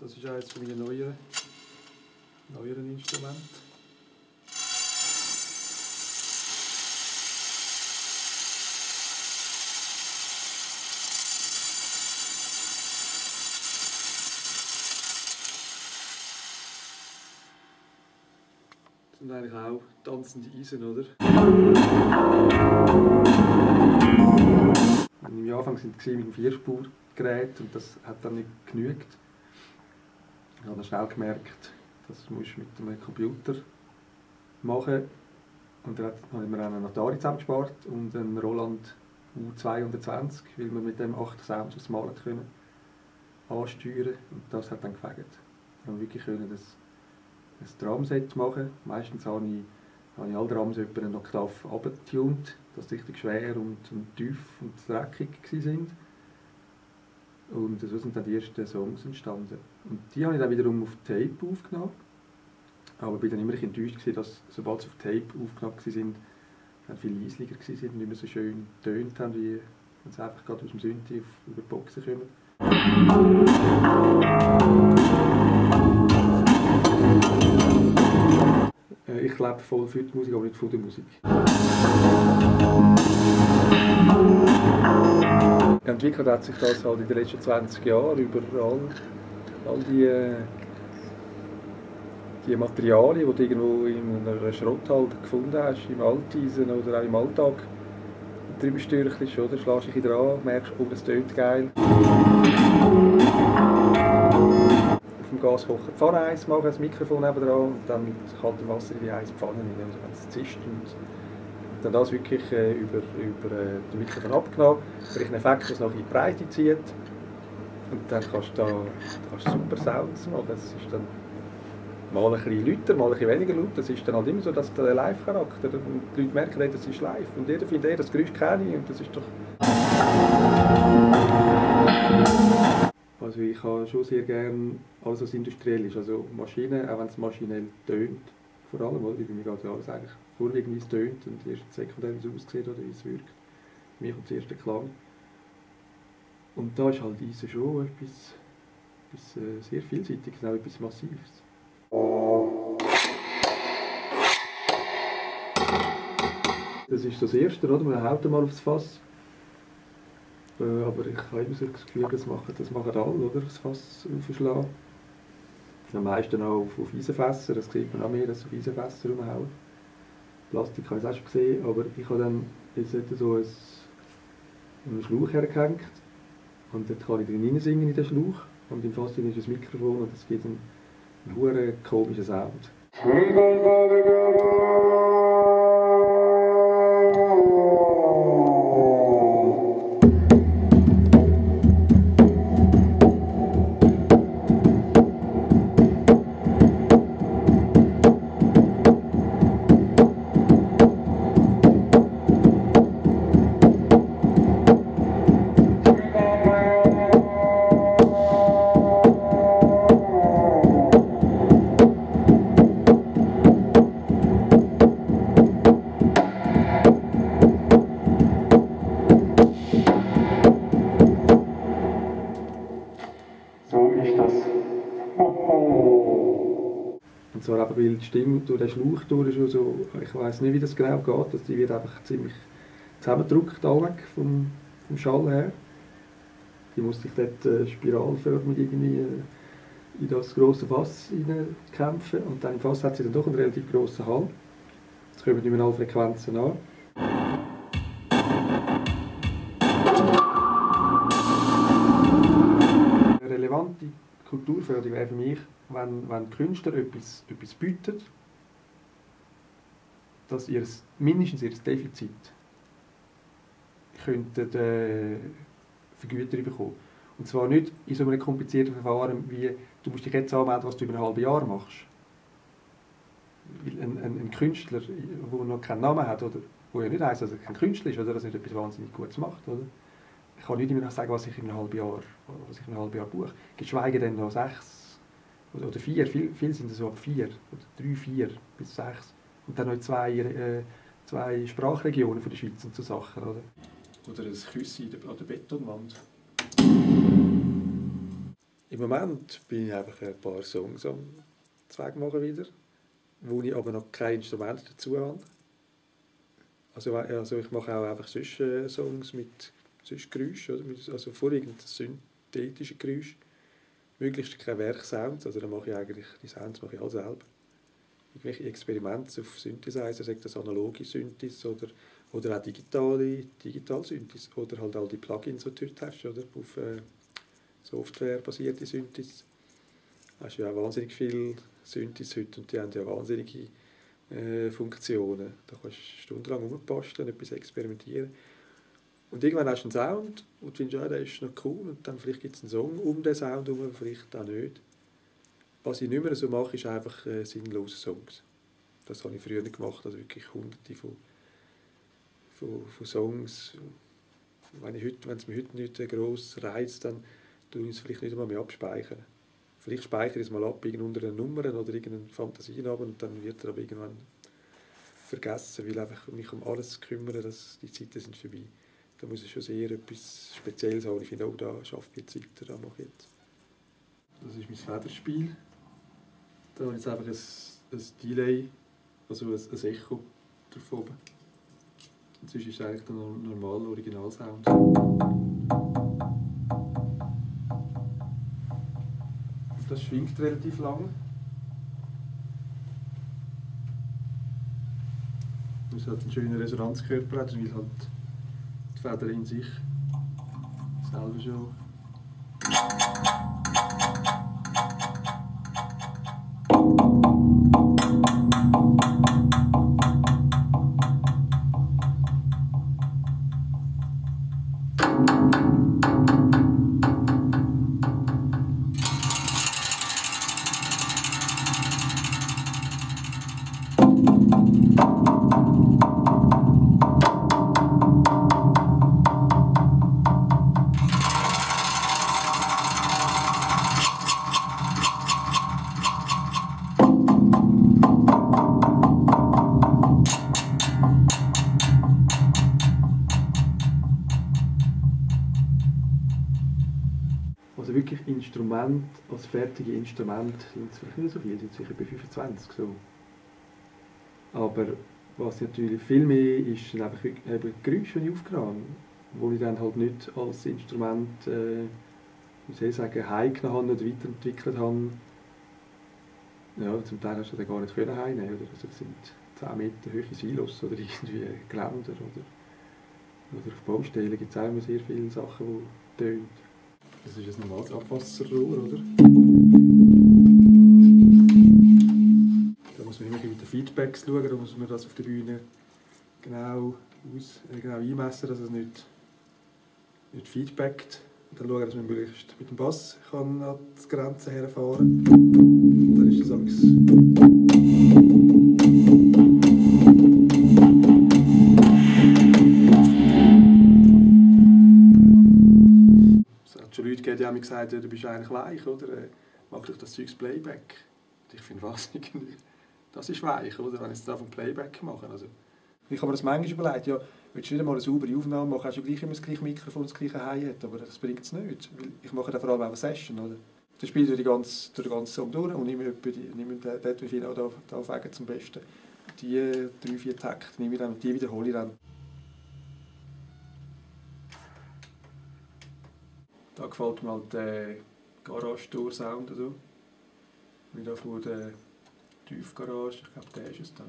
Das ist eines meiner neueren, neueren Instrumente. Das sind eigentlich auch tanzende Eisen, oder? Am Anfang waren wir mit dem Vierspurgerät und das hat dann nicht genügt. Ich habe dann schnell gemerkt, das musst mit einem Computer machen. Und dann haben wir einen Atari zusammengespart und einen Roland U220, weil wir mit dem 8 Sounds aufs Mal können ansteuern Und das hat dann gefegt. Wir haben wirklich können das ein Drumset machen. Meistens habe ich, habe ich alle Drums etwa einen Oktav abgetuned, dass sie richtig schwer und, und tief und dreckig waren. Und so sind dann die ersten Songs entstanden. Und die habe ich dann wiederum auf Tape aufgenommen. Aber ich war dann immer enttäuscht, gewesen, dass sobald sie auf Tape aufgenommen waren, dann viel leislicher waren und nicht mehr so schön tönt haben, wie wenn sie einfach gerade aus dem Synthi über die Boxen kommen. Äh, ich lebe voll für die Musik, aber nicht von der Musik. Entwickelt hat sich das halt in den letzten 20 Jahren über all, all die, äh, die Materialien, die du irgendwo in einer Schrotthalde gefunden hast, im Alteisen oder auch im Alltag drüber stürchelst, oder? Schlägst dich dran, merkst, oh, das tönt geil. Auf dem Gaskocher Pfanne-Eis machen, das Mikrofon nebenan und dann mit kaltem Wasser in die heiße Pfanne rein, also wenn es zischt. Und dann das wirklich äh, über, über äh, den Mikrofon abgenommen, vielleicht einen Effekt, das noch in die Breite zieht. Und dann kannst du da, kannst super Sounds machen. Das ist dann mal ein bisschen lauter, mal ein bisschen weniger laut. Das ist dann halt immer so, dass der Live-Charakter, und die Leute merken, hey, das ist live. Und jeder findet, hey, das Geräusch kenne ich und das ist doch... Also ich habe schon sehr gerne alles, was industriell ist. Also Maschinen, auch wenn es maschinell tönt, vor allem, oder? Bei mir ja alles eigentlich vorwiegend, wie es tönt und erst sekundär, wie es aussieht oder wie es wirkt. Für mich kommt zuerst der Klang. Und da ist halt Eisen schon etwas, etwas äh, sehr Vielseitiges, auch etwas Massives. Das ist das Erste, oder? Man haut mal aufs Fass. Äh, aber ich habe immer so das Gefühl, das machen, das machen alle, oder? Das Fass aufschlagen. Am meisten auch auf, auf Eisenfässer, das sieht man auch mehr, dass auf Eisenfässer rumhauen. Plastik habe ich auch schon gesehen, aber ich habe dann jetzt so ein, einen Schlauch hergehängt und dort kann ich drin singen in den Schlauch und im Fass ist ein Mikrofon und es gibt einen, einen komischen Sound. Zwar einfach, weil die Stimme durch den Schlauch durch ist so, ich weiß nicht, wie das genau geht, dass die wird einfach ziemlich zusammengedrückt vom, vom Schall her. Die muss sich dort äh, spiralförmig irgendwie äh, in das grosse Fass kämpfen und dann im Fass hat sie dann doch einen relativ grossen Hall. Jetzt kommen nicht mehr alle Frequenzen an. Kulturförderung wäre für mich, wenn, wenn Künstler etwas, etwas bieten, dass ihr mindestens ihr Defizit könnten, äh, vergütet bekommen. Und zwar nicht in so einem komplizierten Verfahren wie, du musst dich jetzt anmelden, was du über ein halbes Jahr machst. Weil ein, ein, ein Künstler, der noch keinen Namen hat, oder wo ja nicht heisst, dass er kein Künstler ist, oder dass er etwas wahnsinnig Gutes macht, oder? Ich kann nicht immer sagen, was ich in einem halben Jahr, was ich in einem halben Jahr buche. Geschweige denn noch sechs oder, vier, viele viel sind so ab vier, oder drei, vier bis sechs. Und dann noch zwei, äh, zwei Sprachregionen von der Schweiz und so Sachen, oder? Oder ein Küsse an der Betonwand. Im Moment bin ich einfach ein paar Songs am Zweig machen wieder, wo ich aber noch kein Instrument dazu habe. Also, also ich mache auch einfach sonst äh, Songs mit sonst Geräusch, oder? also vorwiegend synthetische Geräusch. Möglichst keine Werksounds, also dann mache ich eigentlich, die Sounds mache ich alle selber. Irgendwelche Experimente auf Synthesizer, sei das analoge Synthes oder, oder auch digitale, digital Synthes oder halt all die Plugins, die du hast, oder? auf äh, Software-basierte Synthes. Da hast du ja auch wahnsinnig viele Synthes heute und die haben ja wahnsinnige äh, Funktionen. Da kannst du stundenlang rumbasteln, etwas experimentieren. Und irgendwann hast du einen Sound und findest, ja, der ist noch cool und dann vielleicht gibt es einen Song um den Sound herum, vielleicht auch nicht. Was ich nicht mehr so mache, ist einfach äh, sinnlose Songs. Das habe ich früher gemacht, also wirklich hunderte von, von, von Songs. Wenn, es mich heute nicht gross reizt, dann tue ich es vielleicht nicht einmal mehr abspeichern. Vielleicht speichere ich es mal ab unter einer Nummer oder irgendeine Fantasie und dann wird er aber irgendwann vergessen, weil einfach mich um alles kümmern, dass die Zeiten sind vorbei. Da muss es schon sehr etwas Spezielles haben. Ich finde, auch da schaffe ich jetzt weiter, da mache ich jetzt. Das ist mein Federspiel. Da habe ich jetzt einfach ein, ein Delay, also ein, ein Echo drauf oben. Und sonst ist es eigentlich der normale Originalsound. das schwingt relativ lang. Es hat einen schönen Resonanzkörper, weil halt Feder in sich selber schon Instrument, als fertige Instrument sind es vielleicht nicht so viele, sind es sicher bei 25 so. Aber was natürlich viel mehr ist, sind einfach eben Geräusche, die ich aufgenommen habe, die ich dann halt nicht als Instrument, äh, soll ich sagen, heimgenommen habe, nicht weiterentwickelt habe. Ja, zum Teil hast du das gar nicht können heimnehmen, oder? Also das sind 10 Meter hohe Silos oder irgendwie Geländer oder, oder auf Baustellen gibt es auch immer sehr viele Sachen, die tönen. Das ist ein normales Abwasserrohr, oder? Da muss man immer mit den Feedbacks schauen, da muss man das auf der Bühne genau, aus, äh, genau einmessen, dass es nicht, nicht feedbackt. Und dann schauen, dass man möglichst mit dem Bass kann an die Grenze herfahren kann. Dann ist das alles Leute haben gesagt, ja, du bist eigentlich weich, oder? Äh, mach doch das Zeugs Playback. Und ich finde, was? Das ist weich, oder? Wenn ich jetzt davon Playback mache. Also. Ich habe mir das manchmal überlegt, ja, willst du nicht einmal eine saubere Aufnahme machen, hast du gleich immer das gleiche Mikrofon, das gleiche Hi-Hat, aber das bringt es nicht, weil ich mache dann vor allem auch eine Session, oder? Du spielst durch, die ganze, durch den ganzen Song durch und nehme dort, wie viele da, da aufwägen zum Besten. Die drei, vier Takte nehme ich dann und die wiederhole ich dann. Da gefällt mir halt der Garage-Tour-Sound. Also. Wie da von der Tiefgarage, ich glaube, der ist es da.